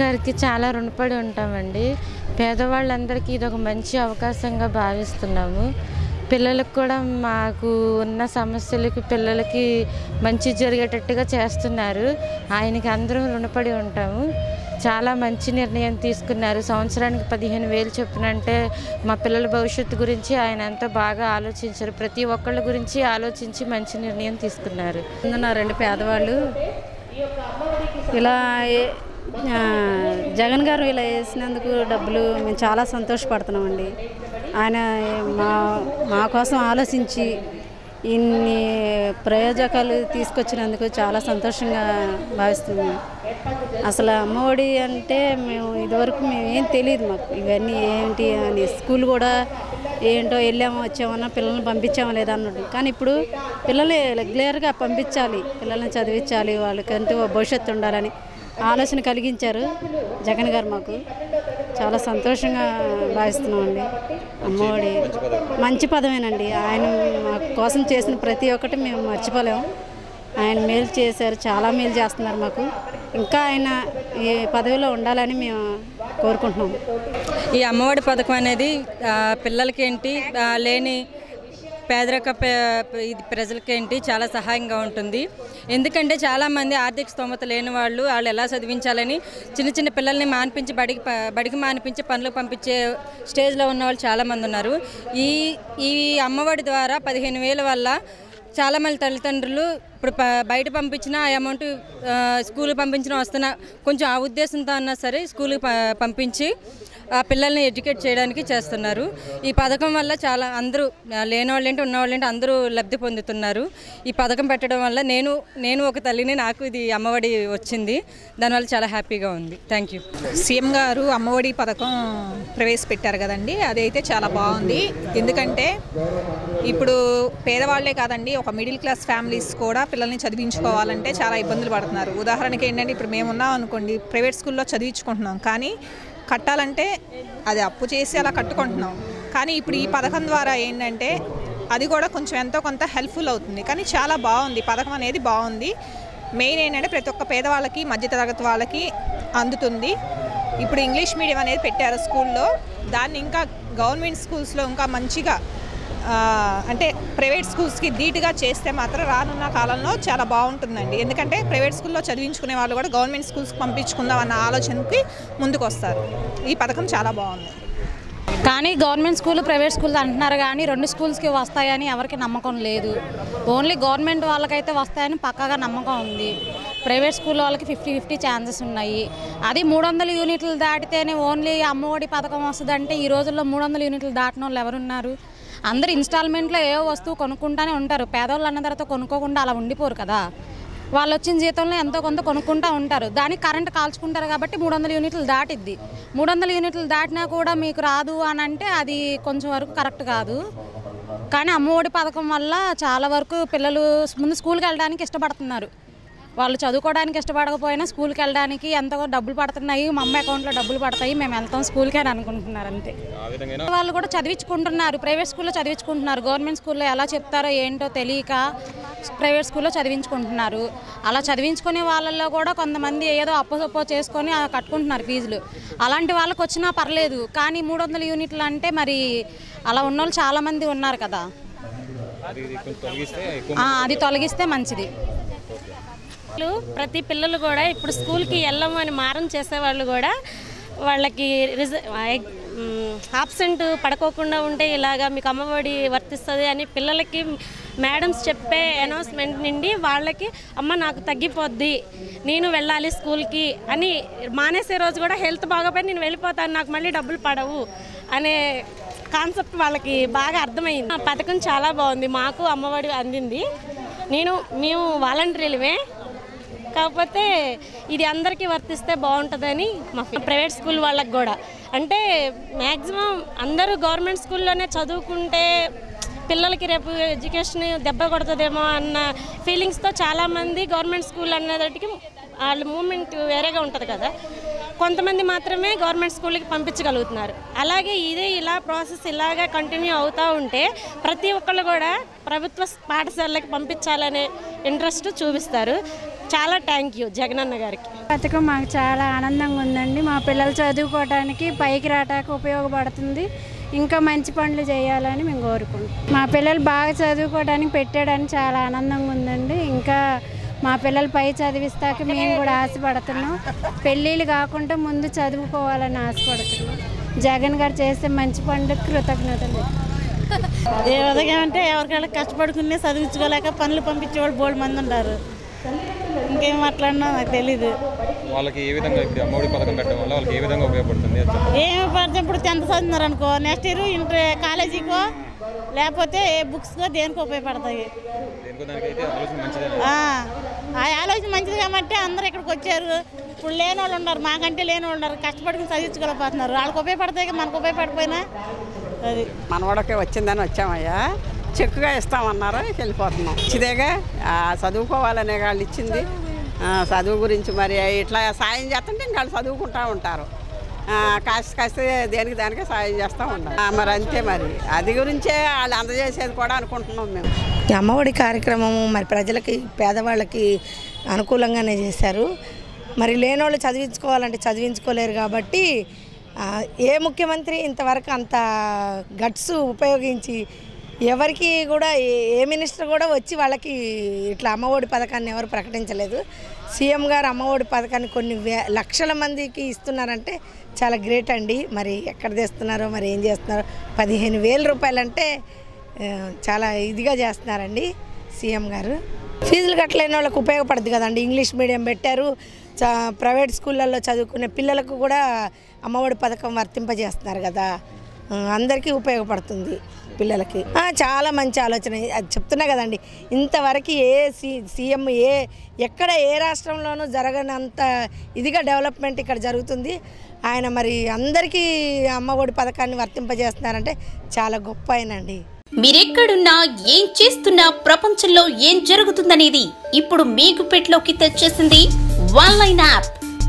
గారికి చాలా రుణపడి ఉంటామండి. పేదవాళ్ళందరికీ ఇది ఒక మంచి అవకాశంగా భావిస్తున్నాము. పిల్లలకు కూడా మాకు ఉన్న సమస్యలకి పిల్లలకి మంచి జరిగేటట్టుగా చేస్తున్నారు. ఆయనకి అందరం రుణపడి ఉంటాము. చాలా మంచి నిర్ణయం తీసుకున్నారు. సంవత్సరానికి పదిహేను వేలు చొప్పున అంటే మా పిల్లల భవిష్యత్తు గురించి ఆయన ఎంతో బాగా ఆలోచించారు. ప్రతి ఒక్కళ్ళ గురించి ఆలోచించి మంచి నిర్ణయం తీసుకున్నారు. ఉన్నారండి పేదవాళ్ళు. ఇలా ఏ- జగన్ గారు ఇలా వేసినందుకు డబ్బులు మేము చాలా సంతోషపడుతున్నామండి. ఆయన మా మా కోసం ఆలోచించి ఇన్ని ప్రయోజకాలు తీసుకొచ్చినందుకు చాలా సంతోషంగా భావిస్తున్నాం. అసలు అమ్మఒడి అంటే మేము ఇదివరకు మేము ఏం తెలియదు మాకు. ఇవన్నీ ఏంటి అని స్కూల్ కూడా ఏంటో వెళ్ళామో వచ్చామన్నా పిల్లల్ని పంపించామో లేదా అన్నట్టు. కానీ ఇప్పుడు పిల్లల్ని రెగ్యులర్గా పంపించాలి పిల్లల్ని చదివించాలి వాళ్ళకంటూ భవిష్యత్తు ఉండాలని. ఆలోచన కలిగించారు జగన్ గారు మాకు. చాలా సంతోషంగా భావిస్తున్నామండి. అమ్మఒడి మంచి పదమేనండి. ఆయన మా కోసం చేసిన ప్రతి ఒక్కటి మేము మర్చిపోలేము. ఆయన మేలు చేశారు చాలా మేలు చేస్తున్నారు మాకు. ఇంకా ఆయన ఈ పదవిలో ఉండాలని మేము కోరుకుంటున్నాము. ఈ అమ్మఒడి పథకం అనేది పిల్లలకేంటి లేని పేదరిక ఇది ప్రజలకేంటి చాలా సహాయంగా ఉంటుంది. ఎందుకంటే చాలామంది ఆర్థిక స్తోమత లేని వాళ్ళు వాళ్ళు ఎలా చదివించాలని చిన్న చిన్న పిల్లల్ని మానిపించి బడికి ప- బడికి మానిపించి పనులకు పంపించే స్టేజ్లో ఉన్న వాళ్ళు చాలామంది ఉన్నారు. ఈ ఈ అమ్మఒడి ద్వారా పదిహేను వేల వల్ల చాలామంది తల్లిదండ్రులు ఇప్పుడు బయట పంపించిన ఆ అమౌంట్ స్కూల్కి పంపించిన వస్తున్న కొంచెం ఆ ఉద్దేశంతో అన్నా సరే స్కూల్కి పంపించి ఆ పిల్లల్ని ఎడ్యుకేట్ చేయడానికి చేస్తున్నారు. ఈ పథకం వల్ల చాలా అందరూ ఆ, లేని వాళ్ళేంటి ఉన్నవాళ్ళేంటి అందరూ లబ్ధి పొందుతున్నారు. ఈ పథకం పెట్టడం వల్ల నేను నేను ఒక తల్లిని నాకు ఇది అమ్మఒడి వచ్చింది. దానివల్ల చాలా హ్యాపీగా ఉంది. Thank you. సీఎం గారు అమ్మఒడి పథకం ప్రవేశపెట్టారు కదండి అదైతే చాలా బాగుంది. ఎందుకంటే ఇప్పుడు పేదవాళ్ళే కాదండి ఒక మిడిల్ క్లాస్ ఫ్యామిలీస్ కూడా పిల్లల్ని చదివించుకోవాలంటే చాలా ఇబ్బందులు పడుతున్నారు. ఉదాహరణకి ఏంటంటే ఇప్పుడు మేము ఉన్నాం అనుకోండి ప్రైవేట్ స్కూల్లో చదివించుకుంటున్నాం. కానీ కట్టాలంటే అది అప్పు చేసి అలా కట్టుకుంటున్నాం. కానీ ఇప్పుడు ఈ పథకం ద్వారా ఏంటంటే అది కూడా కొంచెం ఎంతో కొంత హెల్ప్ఫుల్ అవుతుంది. కానీ చాలా బాగుంది. పథకం అనేది బాగుంది. మెయిన్ ఏంటంటే ప్రతి ఒక్క పేదవాళ్ళకి మధ్యతరగతి వాళ్ళకి అందుతుంది. ఇప్పుడు ఇంగ్లీష్ మీడియం అనేది పెట్టారు స్కూల్లో. దాన్ని ఇంకా గవర్నమెంట్ స్కూల్స్లో ఇంకా మంచిగా అంటే ప్రైవేట్ స్కూల్స్కి ధీటుగా చేస్తే మాత్రం రానున్న కాలంలో చాలా బాగుంటుందండి. ఎందుకంటే ప్రైవేట్ స్కూల్లో చదివించుకునే వాళ్ళు కూడా గవర్నమెంట్ స్కూల్స్కి పంపించుకుందాం అన్న ఆలోచనకి ముందుకు వస్తారు ఈ పథకం చాలా బాగుంది. కానీ గవర్నమెంట్ స్కూల్ ప్రైవేట్ స్కూల్ అంటున్నారు కానీ రెండు స్కూల్స్కి వస్తాయని ఎవరికి నమ్మకం లేదు. ఓన్లీ గవర్నమెంట్ వాళ్ళకైతే వస్తాయని పక్కాగా నమ్మకం ఉంది. ప్రైవేట్ స్కూల్ వాళ్ళకి ఫిఫ్టీ ఫిఫ్టీ ఛాన్సెస్ ఉన్నాయి. అది మూడు వందల యూనిట్లు దాటితేనే ఓన్లీ అమ్మఒడి పథకం వస్తుందంటే ఈ రోజుల్లో మూడు వందల యూనిట్లు దాటిన వాళ్ళు ఎవరున్నారు? అందరు ఇన్స్టాల్మెంట్లో ఏ వస్తువు కొనుక్కుంటానే ఉంటారు. పేదవాళ్ళు అన్న తర్వాత కొనుక్కోకుండా అలా ఉండిపోరు కదా. వాళ్ళు వచ్చిన జీతంలో ఎంతో కొంత కొనుక్కుంటూ ఉంటారు. దానికి కరెంట్ కాల్చుకుంటారు కాబట్టి మూడు వందల యూనిట్లు దాటిద్ది. మూడు వందల యూనిట్లు దాటినా కూడా మీకు రాదు అని అంటే అది కొంచెం వరకు కరెక్ట్ కాదు. కానీ అమ్మఒడి పథకం వల్ల చాలా వరకు పిల్లలు ముందు స్కూల్కి వెళ్ళడానికి ఇష్టపడుతున్నారు. వాళ్ళు చదువుకోవడానికి ఇష్టపడకపోయినా స్కూల్కి వెళ్ళడానికి ఎంతో డబ్బులు పడుతున్నాయి మా అమ్మ అకౌంట్లో డబ్బులు పడతాయి మేము వెళ్తాం స్కూల్కి అని అనుకుంటున్నారు అంతే. వాళ్ళు కూడా చదివించుకుంటున్నారు ప్రైవేట్ స్కూల్లో చదివించుకుంటున్నారు. గవర్నమెంట్ స్కూల్లో ఎలా చెప్తారో ఏంటో తెలియక ప్రైవేట్ స్కూల్లో చదివించుకుంటున్నారు. అలా చదివించుకునే వాళ్ళల్లో కూడా కొంతమంది ఏదో అప్పు సొప్పో చేసుకొని కట్టుకుంటున్నారు ఫీజులు. అలాంటి వాళ్ళకి వచ్చినా పర్లేదు కానీ మూడు వందల యూనిట్లు అంటే మరి అలా ఉన్నోళ్ళు చాలామంది ఉన్నారు కదా. అది తొలగిస్తే మంచిది. పేరెంట్లు ప్రతి పిల్లలు కూడా ఇప్పుడు స్కూల్కి వెళ్ళము అని మారం చేసేవాళ్ళు కూడా వాళ్ళకి రిజ ఆబ్సెంట్ పడుకోకుండా ఉంటే ఇలాగా మీకు అమ్మఒడి వర్తిస్తుంది అని పిల్లలకి మేడమ్స్ చెప్పే అనౌన్స్మెంట్ నుండి వాళ్ళకి అమ్మ నాకు తగ్గిపోద్ది నేను వెళ్ళాలి స్కూల్కి అని మానేసే రోజు కూడా హెల్త్ బాగోపోయి నేను వెళ్ళిపోతాను నాకు మళ్ళీ డబ్బులు పడవు అనే కాన్సెప్ట్ వాళ్ళకి బాగా అర్థమైంది. ఆ పథకం చాలా బాగుంది మాకు అమ్మఒడి అందింది. నేను మేము వాలంటీర్లమే. కాకపోతే ఇది అందరికీ వర్తిస్తే బాగుంటుందని మా ప్రైవేట్ స్కూల్ వాళ్ళకి కూడా. అంటే మ్యాక్సిమం అందరూ గవర్నమెంట్ స్కూల్లోనే చదువుకుంటే పిల్లలకి రేపు ఎడ్యుకేషన్ దెబ్బ కొడుతుందేమో అన్న ఫీలింగ్స్తో చాలామంది గవర్నమెంట్ స్కూల్ అనేటికి వాళ్ళ మూమెంట్ వేరేగా ఉంటుంది కదా. కొంతమంది మాత్రమే గవర్నమెంట్ స్కూల్కి పంపించగలుగుతున్నారు. అలాగే ఇదే ఇలా ప్రాసెస్ ఇలాగా కంటిన్యూ అవుతూ ఉంటే ప్రతి ఒక్కళ్ళు కూడా ప్రభుత్వ పాఠశాలకి పంపించాలనే ఇంట్రెస్ట్ చూపిస్తారు. చాలా థ్యాంక్ యూ జగనన్న గారికి. పథకం మాకు చాలా ఆనందంగా ఉందండి. మా పిల్లలు చదువుకోవడానికి పైకి రావడానికి ఉపయోగపడుతుంది. ఇంకా మంచి పనులు చేయాలని మేము కోరుకుంటాం మా పిల్లలు బాగా చదువుకోవడానికి పెట్టడానికి చాలా ఆనందంగా ఉందండి. ఇంకా మా పిల్లలు పై చదివిస్తాక మేము కూడా ఆశపడుతున్నాం. పెళ్ళిళ్ళు కాకుండా ముందు చదువుకోవాలని ఆశపడుతున్నాం. జగన్ గారు చేసే మంచి పనులకు కృతజ్ఞతలు ఏ విధంగా అంటే ఎవరికైనా కష్టపడుకునే చదివించుకోలేక పనులు పంపించేవాళ్ళు బోల్డ్ మంది ఉన్నారు ఇంకేం మాట్లాడినా నాకు తెలీదు. వాళ్ళకి ఏ విధంగా అమ్మఒడి పథకం పెట్టడం వల్ల వాళ్ళకి ఏ విధంగా ఉపయోగపడుతుంది. ఏమి పడితే ఇప్పుడు టెన్త్ చదువుతున్నారు అనుకో నెక్స్ట్ ఇయర్ ఇంటర్ కాలేజీకో లేకపోతే బుక్స్కో దేనికో ఉపయోగపడతాయి. దేనికో దానికైతే ఆలోచన మంచిదే ఆ ఆ ఆలోచన మంచిది కాబట్టి అందరూ ఇక్కడికి వచ్చారు. ఇప్పుడు లేని వాళ్ళు ఉన్నారు మాకంటే లేని వాళ్ళు ఉన్నారు. కష్టపడుకుని చదివించుకోలేకపోతున్నారు. వాళ్ళకి ఉపయోగపడతాయి మనకు ఉపయోగపడిపోయినా అది. మనవాడకే వచ్చిందని వచ్చామయ్యా. చెక్కుగా ఇస్తామన్నారు వెళ్ళిపోతున్నాం. ఇచ్చిదేగా చదువుకోవాలనే వాళ్ళు ఇచ్చింది. చదువు గురించి మరి ఇట్లా సాయం చేస్తుంటే ఇంకా వాళ్ళు చదువుకుంటూ ఉంటారు. కాస్త కాస్త దేనికి దానికే సాయం చేస్తూ ఉంటారు మరి అంతే మరి. అది గురించే వాళ్ళు అందజేసేది కూడా అనుకుంటున్నాం మేము. ఈ అమ్మఒడి కార్యక్రమం మరి ప్రజలకి పేదవాళ్ళకి అనుకూలంగానే చేశారు. మరి లేనోళ్ళు చదివించుకోవాలంటే చదివించుకోలేరు కాబట్టి ఏ ముఖ్యమంత్రి ఇంతవరకు అంత గట్స్ ఉపయోగించి ఎవరికి కూడా ఏ- ఏ మినిస్టర్ కూడా వచ్చి వాళ్ళకి ఇట్లా అమ్మఒడి పథకాన్ని ఎవరు ప్రకటించలేదు. సీఎం గారు అమ్మఒడి పథకాన్ని కొన్ని వే లక్షల మందికి ఇస్తున్నారంటే చాలా గ్రేట్ అండి. మరి ఎక్కడ తెస్తున్నారో మరి ఏం చేస్తున్నారో పదిహేను వేల రూపాయలంటే చాలా ఇదిగా చేస్తున్నారండి సీఎం గారు. ఫీజులు కట్టలేని వాళ్ళకి ఉపయోగపడుతుంది కదండి. ఇంగ్లీష్ మీడియం పెట్టారు. ప్రైవేట్ స్కూళ్ళల్లో చదువుకునే పిల్లలకు కూడా అమ్మఒడి పథకం వర్తింపజేస్తున్నారు కదా. అందరికీ ఉపయోగపడుతుంది పిల్లలకి. చాలా మంచి ఆలోచన. అది చెప్తున్నా కదండి ఇంతవరకు ఏ సీ సీఎం ఏ ఎక్కడ ఏ రాష్ట్రంలోనూ జరగనంత ఇదిగా డెవలప్మెంట్ ఇక్కడ జరుగుతుంది. ఆయన మరి అందరికీ అమ్మఒడి పథకాన్ని వర్తింపజేస్తున్నారంటే చాలా గొప్ప ఆయనండి. మీరెక్కడున్నా ఏం చేస్తున్నా ప్రపంచంలో ఏం జరుగుతుందనేది ఇప్పుడు మీకు పెట్లోకి తెచ్చేసింది one line app.